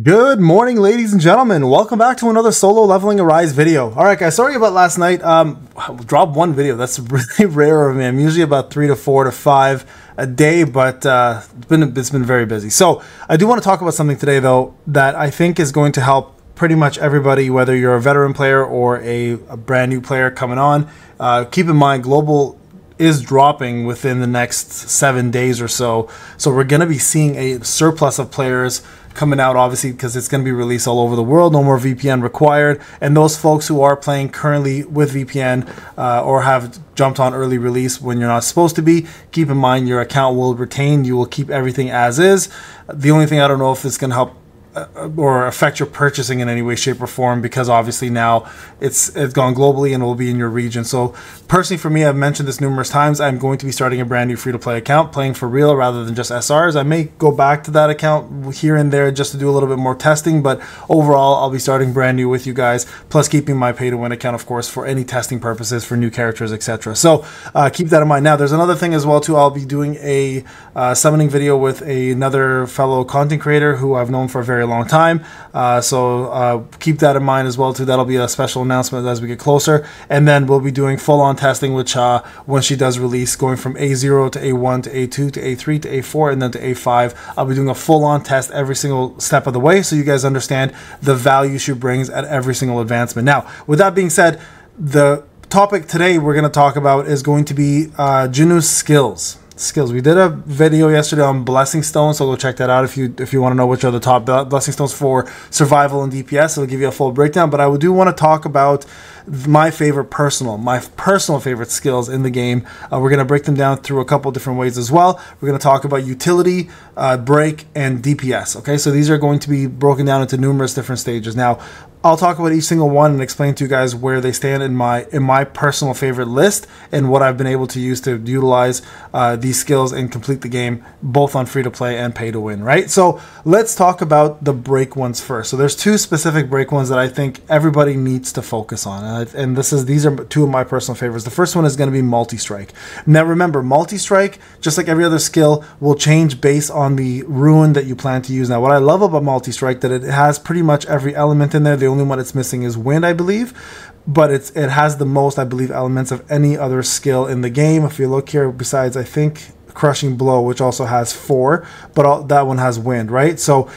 Good morning, ladies and gentlemen. Welcome back to another solo leveling arise video. All right, guys. Sorry about last night. Um, drop one video. That's really rare of me. I'm usually about three to four to five a day, but uh, it's been it's been very busy. So I do want to talk about something today, though, that I think is going to help pretty much everybody, whether you're a veteran player or a, a brand new player coming on. Uh, keep in mind, global is dropping within the next seven days or so. So we're going to be seeing a surplus of players coming out, obviously, because it's going to be released all over the world. No more VPN required. And those folks who are playing currently with VPN uh, or have jumped on early release when you're not supposed to be, keep in mind your account will retain. You will keep everything as is. The only thing I don't know if it's going to help or affect your purchasing in any way, shape, or form because obviously now it's it's gone globally and it will be in your region. So personally, for me, I've mentioned this numerous times. I'm going to be starting a brand new free to play account, playing for real rather than just SRs. I may go back to that account here and there just to do a little bit more testing, but overall, I'll be starting brand new with you guys. Plus, keeping my pay to win account, of course, for any testing purposes for new characters, etc. So uh, keep that in mind. Now, there's another thing as well too. I'll be doing a uh, summoning video with a, another fellow content creator who I've known for a very very long time. Uh, so uh, keep that in mind as well too. That'll be a special announcement as we get closer, and then we'll be doing full-on testing, which uh, when she does release, going from A0 to A1 to A2 to A3 to A4 and then to A5. I'll be doing a full-on test every single step of the way, so you guys understand the value she brings at every single advancement. Now, with that being said, the topic today we're going to talk about is going to be uh, Jinwoo's skills skills. We did a video yesterday on blessing stones, so go check that out if you if you want to know which are the top blessing stones for survival and DPS. It'll give you a full breakdown. But I do want to talk about my favorite personal, my personal favorite skills in the game. Uh, we're going to break them down through a couple different ways as well. We're going to talk about utility, uh, break, and DPS. Okay, so these are going to be broken down into numerous different stages. Now, I'll talk about each single one and explain to you guys where they stand in my in my personal favorite list and what I've been able to use to utilize uh, these skills and complete the game both on free to play and pay to win. Right. So let's talk about the break ones first. So there's two specific break ones that I think everybody needs to focus on, and, and this is these are two of my personal favorites. The first one is going to be multi strike. Now remember, multi strike, just like every other skill, will change based on the rune that you plan to use. Now what I love about multi strike that it has pretty much every element in there. The only one it's missing is wind, I believe. But it's it has the most, I believe, elements of any other skill in the game. If you look here, besides I think crushing blow, which also has four, but all, that one has wind, right? So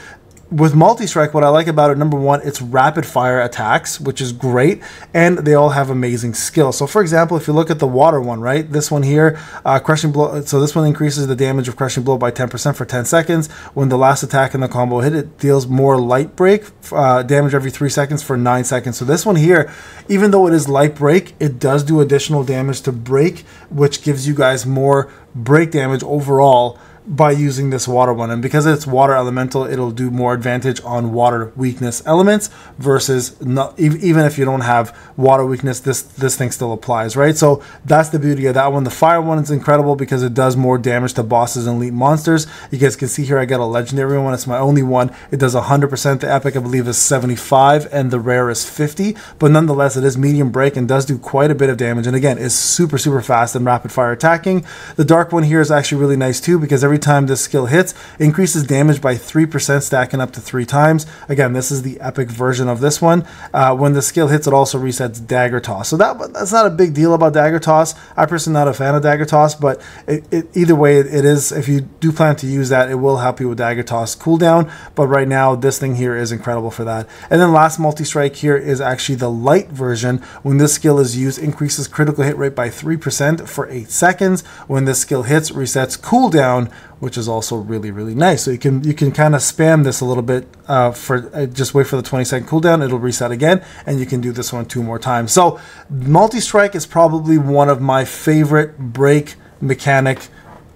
with multi-strike what i like about it number one it's rapid fire attacks which is great and they all have amazing skill. So for example if you look at the water one right this one here uh, crushing blow so this one increases the damage of crushing blow by 10% for 10 seconds. When the last attack in the combo hit it deals more light break uh, damage every 3 seconds for 9 seconds. So this one here even though it is light break it does do additional damage to break which gives you guys more break damage overall by using this water one. And because it's water elemental, it'll do more advantage on water weakness elements versus not, even if you don't have water weakness, this, this thing still applies, right? So that's the beauty of that one. The fire one is incredible because it does more damage to bosses and elite monsters. You guys can see here I got a legendary one. It's my only one. It does 100%. The epic, I believe, is 75 and the rare is 50. But nonetheless, it is medium break and does do quite a bit of damage. And again, is super, super fast and rapid fire attacking. The dark one here is actually really nice too because every every time this skill hits, increases damage by 3%, stacking up to three times. Again, this is the epic version of this one. Uh, when the skill hits, it also resets Dagger Toss. So that that's not a big deal about Dagger Toss. I personally not a fan of Dagger Toss, but it, it, either way, it, is. If you do plan to use that, it will help you with Dagger Toss cooldown. But right now, this thing here is incredible for that. And then last multi-strike here is actually the light version. When this skill is used, increases critical hit rate by 3% for 8 seconds. When this skill hits, resets cooldown which is also really really nice. So you can you can kind of spam this a little bit uh, for uh, just wait for the 20 second cooldown. It'll reset again, and you can do this one two more times. So multi strike is probably one of my favorite break mechanic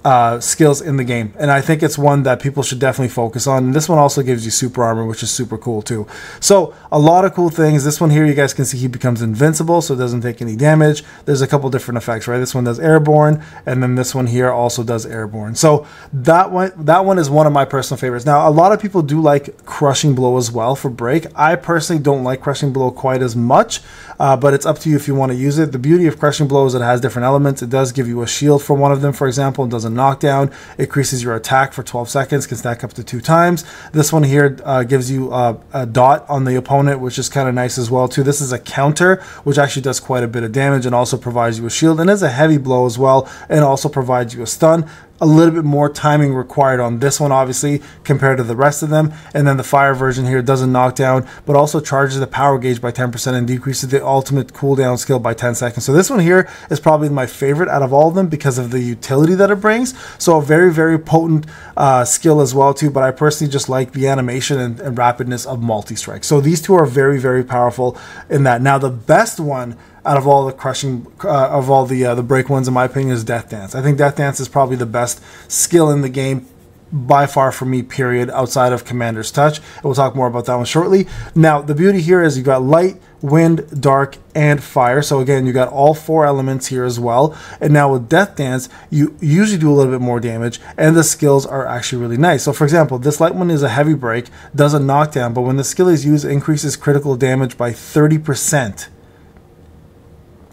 uh, skills in the game. And I think it's one that people should definitely focus on. And this one also gives you super armor, which is super cool too. So a lot of cool things. This one here, you guys can see he becomes invincible, so it doesn't take any damage. There's a couple different effects, right? This one does airborne, and then this one here also does airborne. So that one, that one is one of my personal favorites. Now, a lot of people do like crushing blow as well for break. I personally don't like crushing blow quite as much, uh, but it's up to you if you want to use it. The beauty of crushing blow is it has different elements. It does give you a shield for one of them, for example, and does doesn't knock down. Increases your attack for 12 seconds, can stack up to two times. This one here uh, gives you uh, a dot on the opponent, which is kind of nice as well too. This is a counter, which actually does quite a bit of damage and also provides you a shield and is a heavy blow as well, and also provides you a stun a little bit more timing required on this one, obviously, compared to the rest of them. And then the fire version here doesn't knock down, but also charges the power gauge by 10% and decreases the ultimate cooldown skill by 10 seconds. So this one here is probably my favorite out of all of them because of the utility that it brings. So a very, very potent uh, skill as well too, but I personally just like the animation and, and rapidness of multi-strike. So these two are very, very powerful in that. Now the best one out of all the crushing uh, of all the uh, the break ones in my opinion is death dance. I think death dance is probably the best skill in the game by far for me period outside of commander's touch. And we'll talk more about that one shortly. Now the beauty here is you've got light wind dark and fire. So again you got all four elements here as well. And now with death dance you usually do a little bit more damage and the skills are actually really nice. So for example this light one is a heavy break does a knockdown but when the skill is used increases critical damage by 30 percent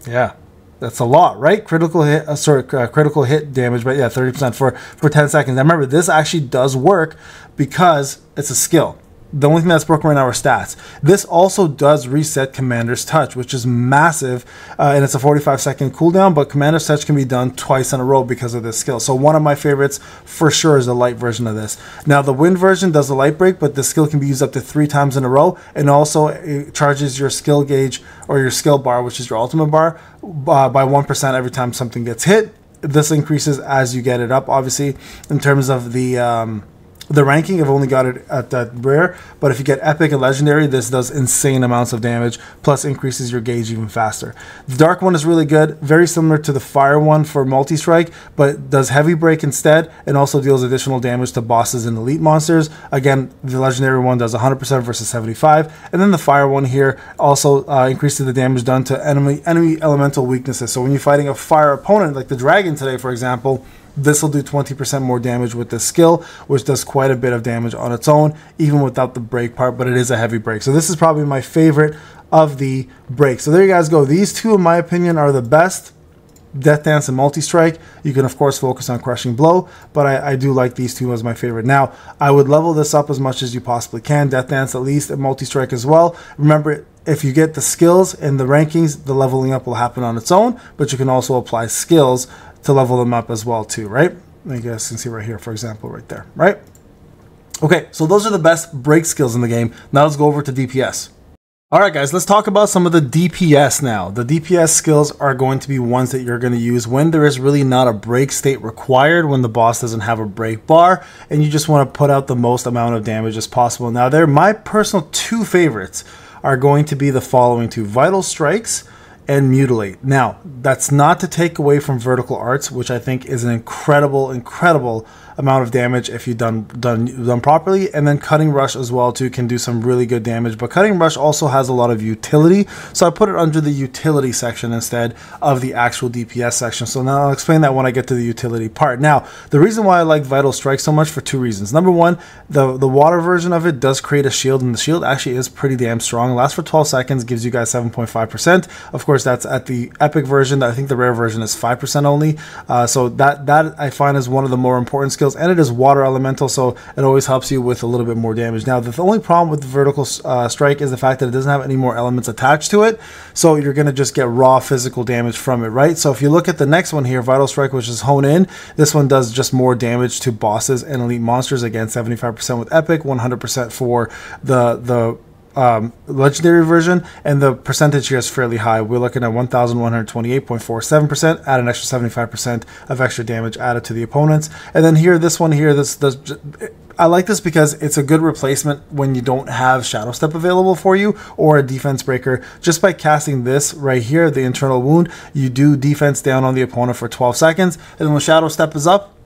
yeah, that's a lot, right? Critical hit, uh, sorry, uh, critical hit damage, but yeah, 30% for, for 10 seconds. Now remember, this actually does work because it's a skill. The only thing that's broken right now are stats. This also does reset Commander's Touch, which is massive, uh, and it's a 45 second cooldown, but Commander's Touch can be done twice in a row because of this skill. So one of my favorites for sure is the light version of this. Now the wind version does the light break, but the skill can be used up to three times in a row, and also it charges your skill gauge or your skill bar, which is your ultimate bar, uh, by 1% every time something gets hit. This increases as you get it up, obviously, in terms of the... Um, the ranking, I've only got it at that rare, but if you get epic and legendary, this does insane amounts of damage, plus increases your gauge even faster. The dark one is really good, very similar to the fire one for multi-strike, but does heavy break instead, and also deals additional damage to bosses and elite monsters. Again, the legendary one does 100% versus 75, and then the fire one here also uh, increases the damage done to enemy enemy elemental weaknesses. So when you're fighting a fire opponent, like the dragon today, for example, this will do 20% more damage with this skill, which does quite a bit of damage on its own, even without the break part, but it is a heavy break. So this is probably my favorite of the breaks. So there you guys go. These two, in my opinion, are the best. Death Dance and Multi Strike. You can, of course, focus on Crushing Blow, but I, I, do like these two as my favorite. Now, I would level this up as much as you possibly can. Death Dance at least, and Multi Strike as well. Remember, if you get the skills and the rankings, the leveling up will happen on its own, but you can also apply skills to level them up as well too, right? You guys can see right here, for example, right there, right? Okay, so those are the best break skills in the game. Now let's go over to DPS. Alright guys, let's talk about some of the DPS now. The DPS skills are going to be ones that you're going to use when there is really not a break state required, when the boss doesn't have a break bar, and you just want to put out the most amount of damage as possible. Now they're my personal two favorites are going to be the following two. Vital Strikes and mutilate. Now, that's not to take away from vertical arts, which I think is an incredible, incredible amount of damage if you done done done properly. And then cutting rush as well too can do some really good damage. But cutting rush also has a lot of utility, so I put it under the utility section instead of the actual DPS section. So now I'll explain that when I get to the utility part. Now, the reason why I like Vital Strike so much for two reasons. Number one, the the water version of it does create a shield, and the shield actually is pretty damn strong. Lasts for 12 seconds, gives you guys 7.5%. Of course, that's at the epic version. I think the rare version is 5% only. Uh, so that that I find is one of the more important skills skills, and it is water elemental, so it always helps you with a little bit more damage. Now, the only problem with the vertical uh, strike is the fact that it doesn't have any more elements attached to it, so you're going to just get raw physical damage from it, right? So if you look at the next one here, Vital Strike, which is Hone In, this one does just more damage to bosses and elite monsters. Again, 75% with Epic, 100% for the the um, legendary version, and the percentage here is fairly high. We're looking at 1,128.47%, add an extra 75% of extra damage added to the opponents. And then here, this one here, this, this I like this because it's a good replacement when you don't have Shadow Step available for you or a defense breaker. Just by casting this right here, the internal wound, you do defense down on the opponent for 12 seconds, and then when Shadow Step is up,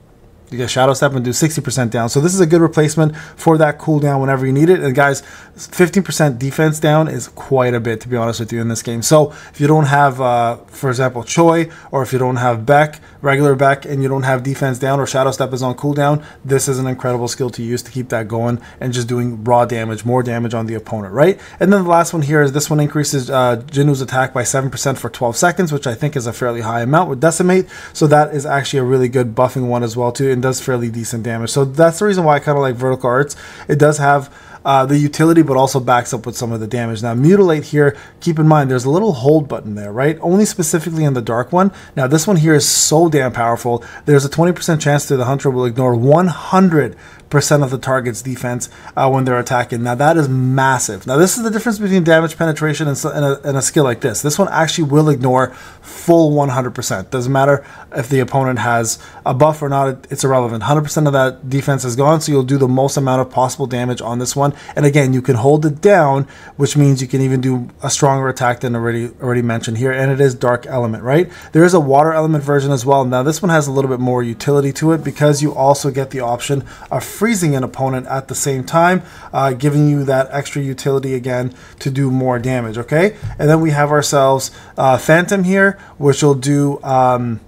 get Shadow Step and do 60% down. So this is a good replacement for that cooldown whenever you need it. And guys, 15% defense down is quite a bit, to be honest with you, in this game. So if you don't have, uh, for example, Choi, or if you don't have Baek, regular Baek and you don't have defense down or Shadow Step is on cooldown, this is an incredible skill to use to keep that going and just doing raw damage, more damage on the opponent, right? And then the last one here is this one increases uh, Jinwoo's attack by 7% for 12 seconds, which I think is a fairly high amount with Decimate. So that is actually a really good buffing one as well too and does fairly decent damage. So that's the reason why I kind of like Vertical Arts. It does have uh, the utility, but also backs up with some of the damage. Now, Mutilate here, keep in mind, there's a little hold button there, right? Only specifically in the dark one. Now, this one here is so damn powerful. There's a 20% chance that the Hunter will ignore 100 percent of the target's defense uh, when they're attacking. Now that is massive. Now this is the difference between damage penetration and, and, a, and a skill like this. This one actually will ignore full 100%. Doesn't matter if the opponent has a buff or not. It's irrelevant. 100% of that defense is gone, so you'll do the most amount of possible damage on this one. And again, you can hold it down, which means you can even do a stronger attack than already already mentioned here. And it is dark element, right? There is a water element version as well. Now this one has a little bit more utility to it because you also get the option of freezing an opponent at the same time, uh, giving you that extra utility again to do more damage. Okay, and then we have ourselves uh, Phantom here, which will do. Um,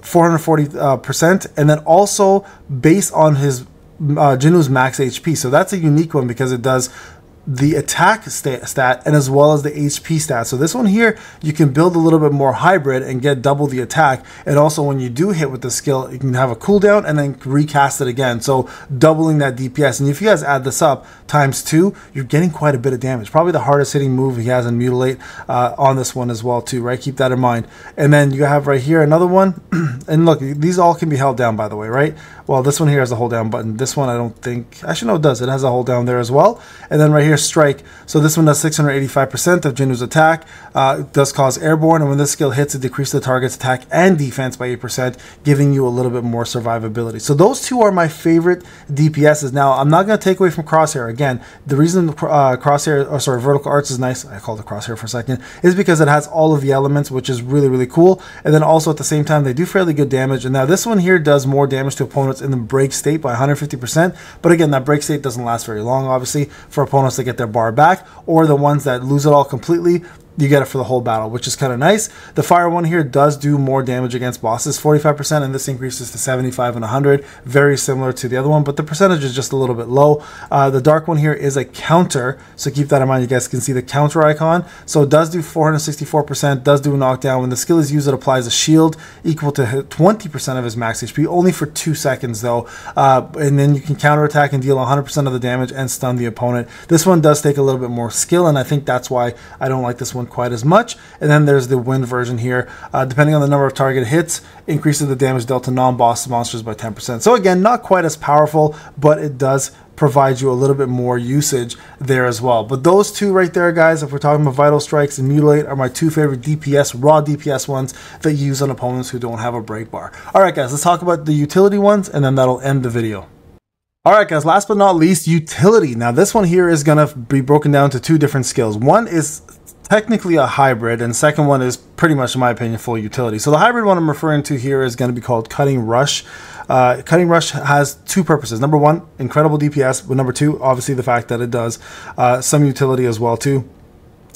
440 uh, percent, and then also based on his uh, Jinwoo's max HP. So that's a unique one because it does the attack stat, stat and as well as the HP stat. So this one here, you can build a little bit more hybrid and get double the attack. And also when you do hit with the skill, you can have a cooldown and then recast it again. So doubling that DPS. And if you guys add this up times two, you're getting quite a bit of damage. Probably the hardest hitting move he has in Mutilate uh, on this one as well too, right? Keep that in mind. And then you have right here another one. and look, these all can be held down by the way, right? Well, this one here has a hold down button. This one I don't think, actually no it does. It has a hold down there as well. And then right here strike. So this one does 685% of Jinwoo's attack. Uh, does cause airborne, and when this skill hits, it decreases the target's attack and defense by 8%, giving you a little bit more survivability. So those two are my favorite DPSs. Now, I'm not going to take away from Crosshair. Again, the reason uh, Crosshair, or sorry, Vertical Arts is nice, I called it Crosshair for a second, is because it has all of the elements, which is really, really cool. And then also at the same time, they do fairly good damage. And now this one here does more damage to opponents in the break state by 150%. But again, that break state doesn't last very long, obviously, for opponents to get their bar back, or the ones that lose it all completely you get it for the whole battle, which is kind of nice. The fire one here does do more damage against bosses, 45%, and this increases to 75 and 100, very similar to the other one, but the percentage is just a little bit low. Uh, the dark one here is a counter, so keep that in mind. You guys can see the counter icon. So it does do 464%, does do a knockdown. When the skill is used, it applies a shield equal to 20% of his max HP, only for two seconds though, uh, and then you can counterattack and deal 100% of the damage and stun the opponent. This one does take a little bit more skill, and I think that's why I don't like this one quite as much. And then there's the wind version here. Uh, depending on the number of target hits, increases the damage dealt to non-boss monsters by 10%. So again, not quite as powerful, but it does provide you a little bit more usage there as well. But those two right there, guys, if we're talking about Vital Strikes and Mutilate, are my two favorite DPS, raw DPS ones that you use on opponents who don't have a break bar. All right, guys, let's talk about the utility ones, and then that'll end the video. All right, guys, last but not least, utility. Now, this one here is going to be broken down to two different skills. One is technically a hybrid, and second one is pretty much, in my opinion, full utility. So the hybrid one I'm referring to here is going to be called Cutting Rush. Uh, Cutting Rush has two purposes. Number one, incredible DPS, but number two, obviously the fact that it does uh, some utility as well too.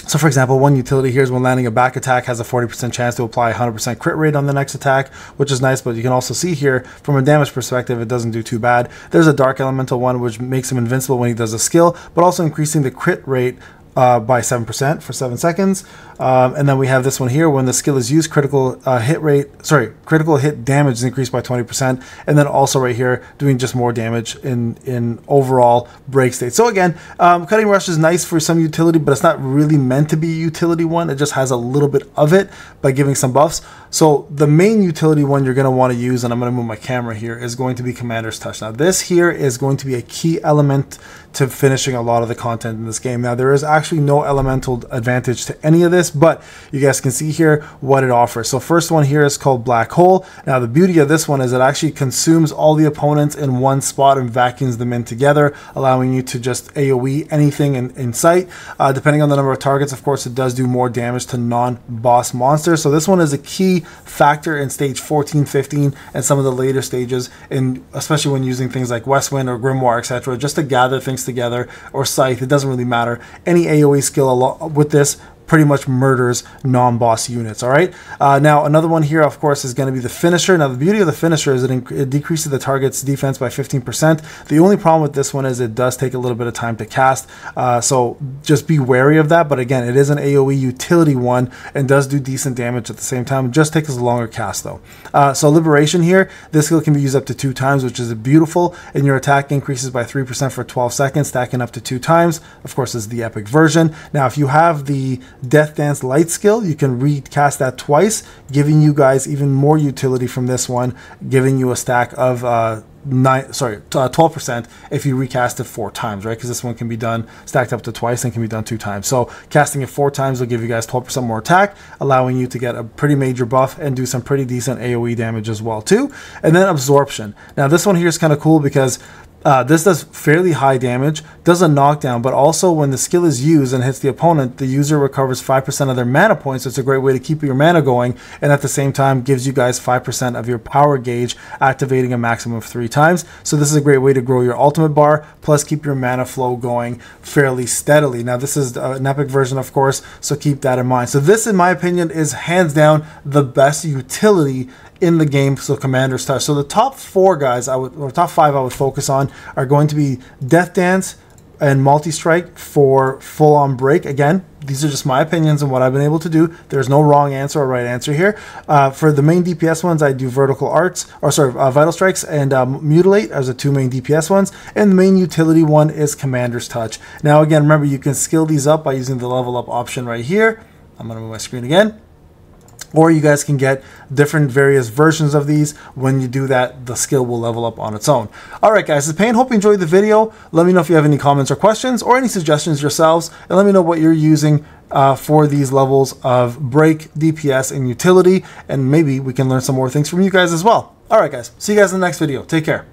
So for example, one utility here is when landing a back attack has a 40% chance to apply 100% crit rate on the next attack, which is nice, but you can also see here from a damage perspective, it doesn't do too bad. There's a dark elemental one, which makes him invincible when he does a skill, but also increasing the crit rate uh, by 7% for 7 seconds. Um, and then we have this one here when the skill is used, critical uh, hit rate, sorry, critical hit damage is increased by 20%. And then also right here, doing just more damage in, in overall break state. So again, um, Cutting Rush is nice for some utility, but it's not really meant to be a utility one. It just has a little bit of it by giving some buffs. So the main utility one you're going to want to use, and I'm going to move my camera here, is going to be Commander's Touch. Now this here is going to be a key element to finishing a lot of the content in this game. Now there is actually no elemental advantage to any of this this, but you guys can see here what it offers. So first one here is called Black Hole. Now the beauty of this one is it actually consumes all the opponents in one spot and vacuums them in together, allowing you to just AoE anything in, in sight. Uh, depending on the number of targets, of course, it does do more damage to non-boss monsters. So this one is a key factor in stage 14, 15, and some of the later stages, and especially when using things like Westwind or Grimoire, etc., just to gather things together, or Scythe, it doesn't really matter. Any AoE skill with this pretty much murders non-boss units. All right. Uh, now another one here, of course, is going to be the finisher. Now the beauty of the finisher is it, it decreases the target's defense by 15%. The only problem with this one is it does take a little bit of time to cast, uh, so just be wary of that. But again, it is an AOE utility one and does do decent damage at the same time. It just takes a longer cast though. Uh, so liberation here, this skill can be used up to two times, which is beautiful, and your attack increases by 3% for 12 seconds, stacking up to two times. Of course, is the epic version. Now, if you have the Death Dance Light skill, you can recast that twice, giving you guys even more utility from this one, giving you a stack of uh, nine sorry uh, twelve percent if you recast it four times, right? Because this one can be done stacked up to twice and can be done two times. So casting it four times will give you guys twelve percent more attack, allowing you to get a pretty major buff and do some pretty decent AOE damage as well too. And then absorption. Now this one here is kind of cool because uh, this does fairly high damage, does a knockdown, but also when the skill is used and hits the opponent, the user recovers 5% of their mana points. So it's a great way to keep your mana going, and at the same time gives you guys 5% of your power gauge, activating a maximum of three times. So this is a great way to grow your ultimate bar, plus keep your mana flow going fairly steadily. Now this is an epic version, of course, so keep that in mind. So this, in my opinion, is hands down the best utility in the game, so Commander's Touch. So the top four guys, I would, or top five, I would focus are going to be Death Dance and Multi Strike for full on break. Again, these are just my opinions and what I've been able to do. There's no wrong answer or right answer here. Uh, for the main DPS ones, I do Vertical Arts, or sorry, uh, Vital Strikes and um, Mutilate as the two main DPS ones. And the main utility one is Commander's Touch. Now, again, remember, you can skill these up by using the level up option right here. I'm going to move my screen again or you guys can get different various versions of these. When you do that, the skill will level up on its own. All right, guys, this is Payne. Hope you enjoyed the video. Let me know if you have any comments or questions or any suggestions yourselves, and let me know what you're using uh, for these levels of break, DPS, and utility, and maybe we can learn some more things from you guys as well. All right, guys, see you guys in the next video. Take care.